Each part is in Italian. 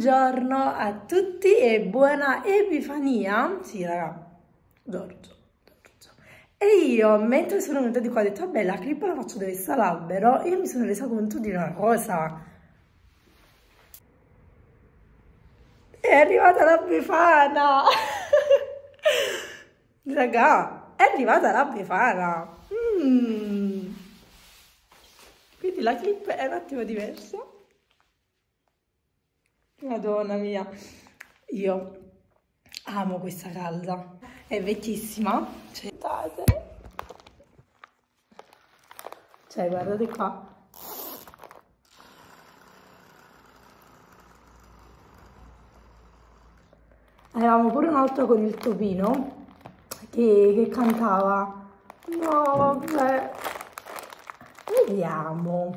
Buongiorno a tutti e buona Epifania. Sì, raga, Giorgio. Giorgio. E io, mentre sono venuta di qua, ho detto, vabbè, la clip la faccio dove sta l'albero. Io mi sono resa conto di una cosa. È arrivata la Befana. raga, è arrivata la Befana. Mm. Quindi la clip è un attimo diversa. Madonna mia, io amo questa calza, è vecchissima, cioè, cioè guardate qua. Avevamo pure un altro con il topino che, che cantava. No, vabbè. Vediamo.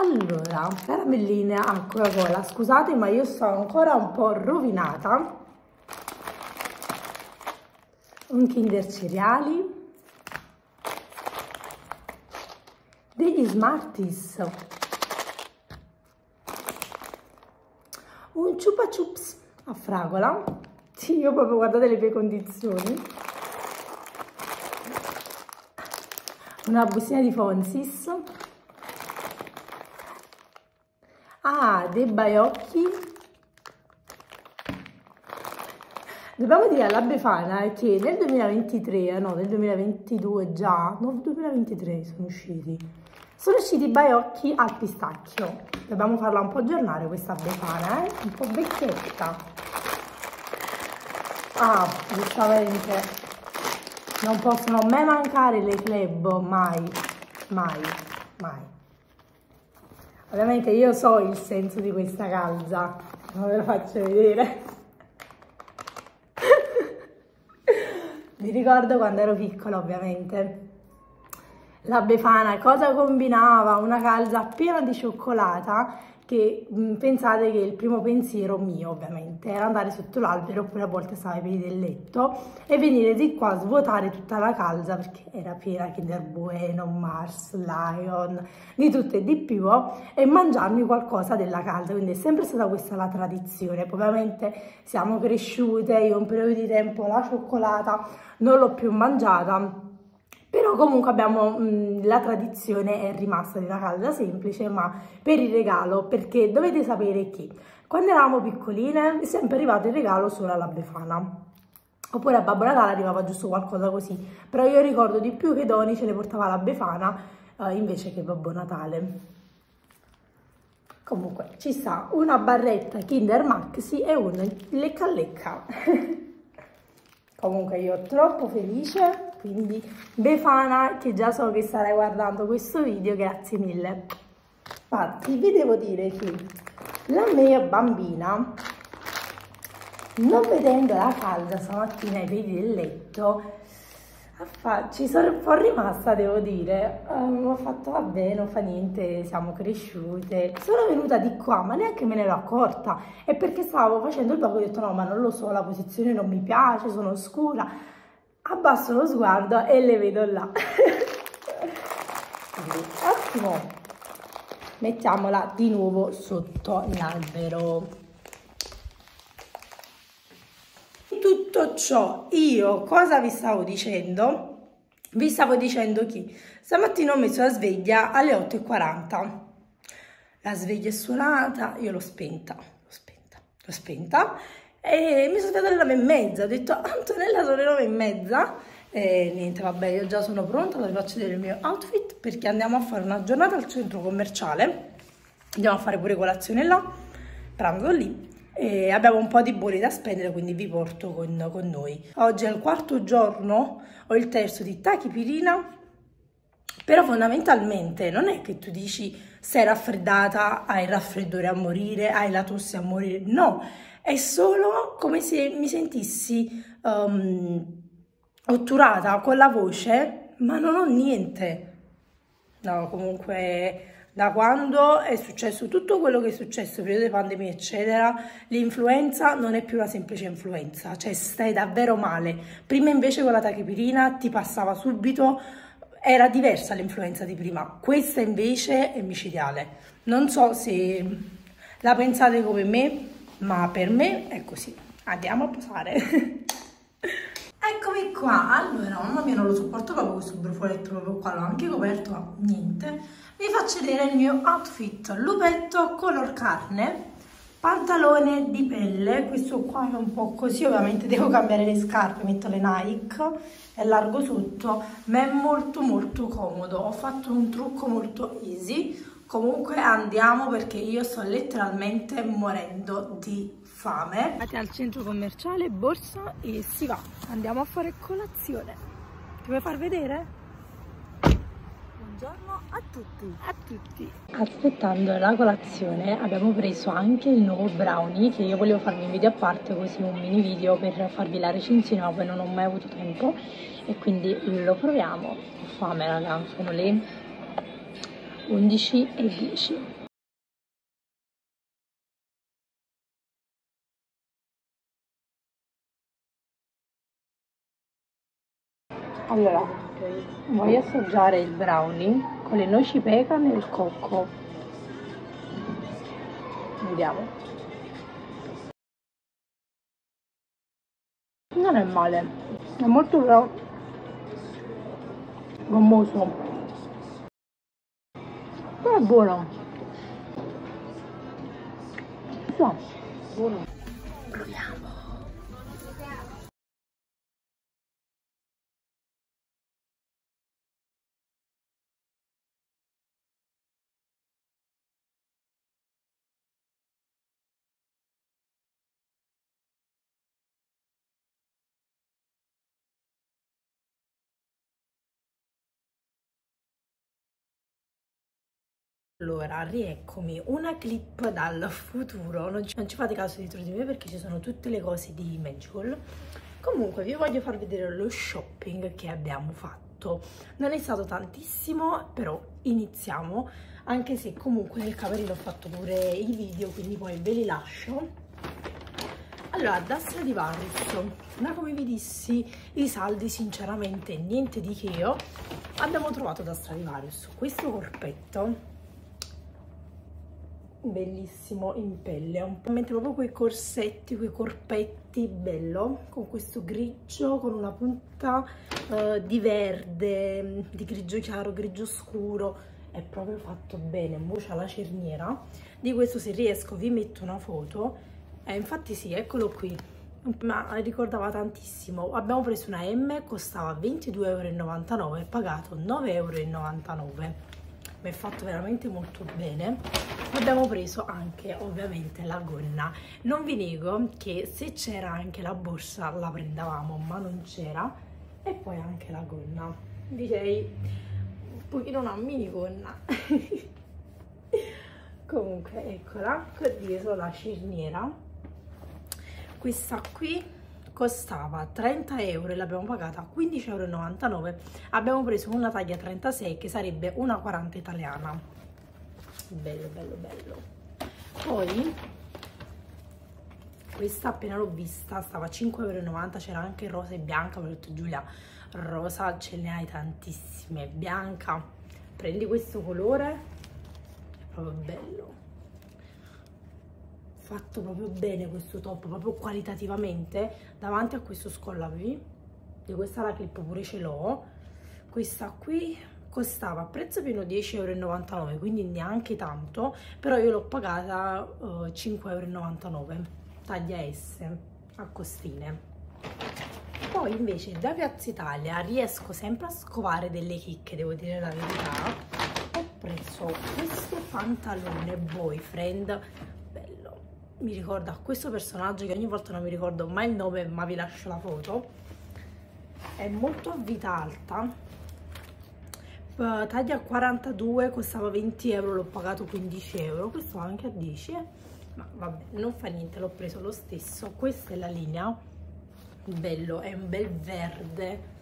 Allora, caramelline a Coca-Cola, scusate ma io sto ancora un po' rovinata. Un Kinder cereali. Degli Smarties. Un Chupa Chups a fragola. Sì, io proprio guardate le mie condizioni. Una bustina di Fonsis Ah, dei baiocchi. Dobbiamo dire alla Befana che nel 2023, eh, no, nel 2022 già, no, nel 2023 sono usciti, sono usciti i baiocchi al pistacchio. Dobbiamo farla un po' aggiornare questa Befana, eh? Un po' vecchietta. Ah, giustamente, non possono mai mancare le club, mai, mai, mai. Ovviamente io so il senso di questa calza, non ve lo faccio vedere. Mi ricordo quando ero piccola ovviamente. La Befana cosa combinava? Una calza piena di cioccolata che mh, mm, pensate che il primo pensiero mio ovviamente era andare sotto l'albero oppure a volte ai piedi del letto e venire di qua a svuotare tutta la calza perché era piena Kinder Bueno, Mars, Lion, di tutto e di più e mangiarmi qualcosa della calza, quindi è sempre stata questa la tradizione, Poi, ovviamente siamo cresciute, io un periodo di tempo la cioccolata non l'ho più mangiata però comunque abbiamo mh, la tradizione è rimasta di una calda semplice ma per il regalo perché dovete sapere che quando eravamo piccoline è sempre arrivato il regalo solo alla Befana. Oppure a Babbo Natale arrivava giusto qualcosa così però io ricordo di più che Doni ce le portava la Befana eh, invece che Babbo Natale. Comunque ci sta una barretta Kinder Maxi e un lecca lecca. Comunque io troppo felice quindi. Befana che già so che starai guardando questo video grazie mille. Infatti vi devo dire che la mia bambina non vedendo la calda stamattina ai piedi del letto ci sono un po' rimasta devo dire. Um, ho fatto vabbè non fa niente siamo cresciute. Sono venuta di qua ma neanche me ne ero accorta. E perché stavo facendo il gioco ho detto no ma non lo so la posizione non mi piace sono scura abbasso lo sguardo e le vedo là. Ottimo. Mettiamola di nuovo sotto l'albero. Tutto ciò, io cosa vi stavo dicendo? Vi stavo dicendo che stamattina ho messo la sveglia alle 8.40. La sveglia è suonata, io l'ho spenta, l'ho spenta, l'ho spenta e mi sono svegliata alle 9 e mezza, ho detto Antonella sono le 9 e mezza. E niente vabbè io già sono pronta, vi faccio vedere il mio outfit perché andiamo a fare una giornata al centro commerciale. Andiamo a fare pure colazione là, pranzo lì. E abbiamo un po' di buoni da spendere quindi vi porto con, con noi. Oggi è il quarto giorno ho il terzo di tachipirina però fondamentalmente non è che tu dici sei raffreddata, hai il raffreddore a morire, hai la tosse a morire, no, è solo come se mi sentissi um, otturata con la voce, ma non ho niente. No, comunque da quando è successo tutto quello che è successo, periodo di pandemia eccetera, l'influenza non è più una semplice influenza, cioè stai davvero male. Prima invece con la tachipirina ti passava subito era diversa l'influenza di prima, questa invece è micidiale. Non so se la pensate come me, ma per me è così. Andiamo a posare. Eccomi qua, allora mamma mia non lo sopporto proprio questo brufoletto proprio qua, l'ho anche coperto ma niente Vi faccio vedere il mio outfit, lupetto color carne Pantalone di pelle, questo qua è un po' così, ovviamente devo cambiare le scarpe, metto le Nike, è largo sotto, ma è molto molto comodo, ho fatto un trucco molto easy, comunque andiamo perché io sto letteralmente morendo di fame. Andate al centro commerciale, borsa e si va, andiamo a fare colazione. Ti vuoi far vedere? Buongiorno a tutti. A tutti. Aspettando la colazione abbiamo preso anche il nuovo brownie che io volevo farvi un video a parte così un mini video per farvi la recensione ma poi non ho mai avuto tempo e quindi lo proviamo. Ho fame raga, sono le 11 e 10. Allora, voglio assaggiare il brownie con le noci pecan e il cocco? Vediamo non è male è molto però gommoso. Però è buono. Buono proviamo Allora, rieccomi, una clip dal futuro, non ci, non ci, fate caso dietro di me perché ci sono tutte le cose di Magical. Comunque vi voglio far vedere lo shopping che abbiamo fatto. Non è stato tantissimo, però iniziamo, anche se comunque nel camerino ho fatto pure i video, quindi poi ve li lascio. Allora, da Stradivarius, ma come vi dissi, i saldi sinceramente niente di che io, abbiamo trovato da Stradivarius questo corpetto bellissimo in pelle po' proprio quei corsetti quei corpetti bello con questo grigio con una punta uh, di verde di grigio chiaro grigio scuro è proprio fatto bene c'ha la cerniera. Di questo se riesco vi metto una foto. Eh, infatti sì eccolo qui. Ma ricordava tantissimo. Abbiamo preso una M costava 22,99 euro pagato 9,99 euro mi è fatto veramente molto bene. Abbiamo preso anche ovviamente la gonna. Non vi nego che se c'era anche la borsa la prendevamo ma non c'era. E poi anche la gonna. Direi un pochino una mini gonna. Comunque eccola. Qui dietro la cerniera. Questa qui costava 30 euro e l'abbiamo pagata 15,99 euro abbiamo preso una taglia 36 che sarebbe una 40 italiana. Bello bello bello. Poi questa appena l'ho vista stava a 5,90 euro c'era anche rosa e bianca ho detto Giulia rosa ce ne hai tantissime bianca. Prendi questo colore è proprio bello fatto proprio bene questo top, proprio qualitativamente, davanti a questo scollavi, di questa la clip pure ce l'ho, questa qui costava a prezzo pieno 10,99 euro, quindi neanche tanto, però io l'ho pagata uh, 5,99 euro, taglia S, a costine. Poi invece da Piazza Italia riesco sempre a scovare delle chicche, devo dire la verità. Ho preso questo pantalone boyfriend mi ricorda questo personaggio che ogni volta non mi ricordo mai il nome ma vi lascio la foto. È molto a vita alta. Uh, taglia 42 costava 20 euro l'ho pagato 15 euro questo anche a 10 eh? ma vabbè non fa niente l'ho preso lo stesso. Questa è la linea. Bello è un bel verde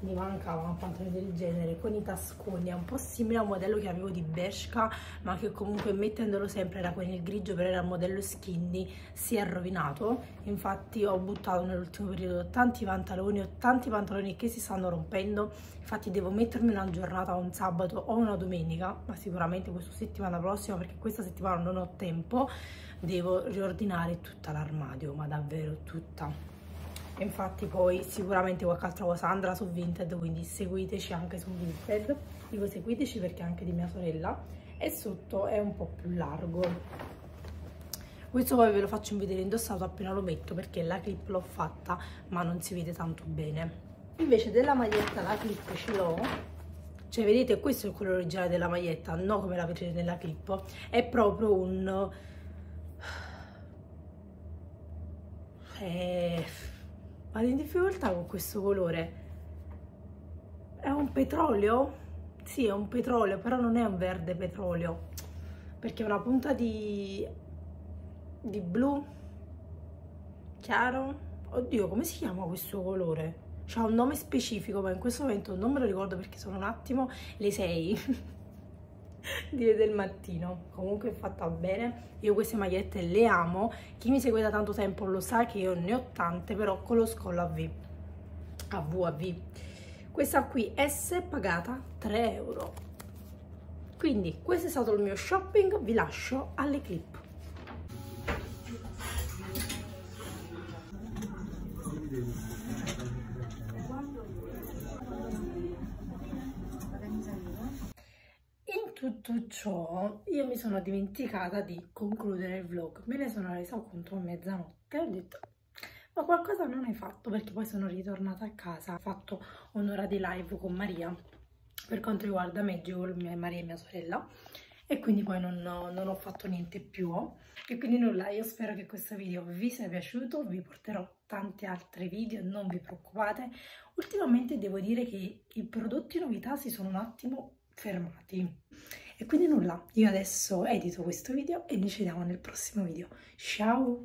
mi mancava un pantalone del genere con i tasconi è un po' simile al modello che avevo di Bershka ma che comunque mettendolo sempre era con il grigio però era il modello skinny si è rovinato. Infatti ho buttato nell'ultimo periodo tanti pantaloni ho tanti pantaloni che si stanno rompendo. Infatti devo mettermi una giornata un sabato o una domenica ma sicuramente questa settimana prossima perché questa settimana non ho tempo devo riordinare tutta l'armadio ma davvero tutta infatti poi sicuramente qualche altra cosa andrà su Vinted quindi seguiteci anche su Vinted. Dico seguiteci perché è anche di mia sorella e sotto è un po' più largo. Questo poi ve lo faccio vedere indossato appena lo metto perché la clip l'ho fatta ma non si vede tanto bene. Invece della maglietta la clip ce l'ho. Cioè vedete questo è il colore originale della maglietta non come la vedete nella clip. È proprio un eh vado in difficoltà con questo colore è un petrolio? sì è un petrolio però non è un verde petrolio perché è una punta di di blu chiaro oddio come si chiama questo colore? c'ha un nome specifico ma in questo momento non me lo ricordo perché sono un attimo le 6 dire del mattino. Comunque fatta bene. Io queste magliette le amo. Chi mi segue da tanto tempo lo sa che io ne ho tante però con lo scollo a V. A V a V. Questa qui S pagata 3 euro. Quindi questo è stato il mio shopping. Vi lascio alle clip tutto ciò io mi sono dimenticata di concludere il vlog. Me ne sono resa conto a mezzanotte ho detto ma qualcosa non hai fatto? Perché poi sono ritornata a casa ho fatto un'ora di live con Maria per quanto riguarda me, Gio, Maria e mia sorella e quindi poi non, non ho fatto niente più. E quindi nulla io spero che questo video vi sia piaciuto vi porterò tanti altri video non vi preoccupate. Ultimamente devo dire che i prodotti novità si sono un attimo fermati e quindi nulla io adesso edito questo video e noi ci vediamo nel prossimo video. Ciao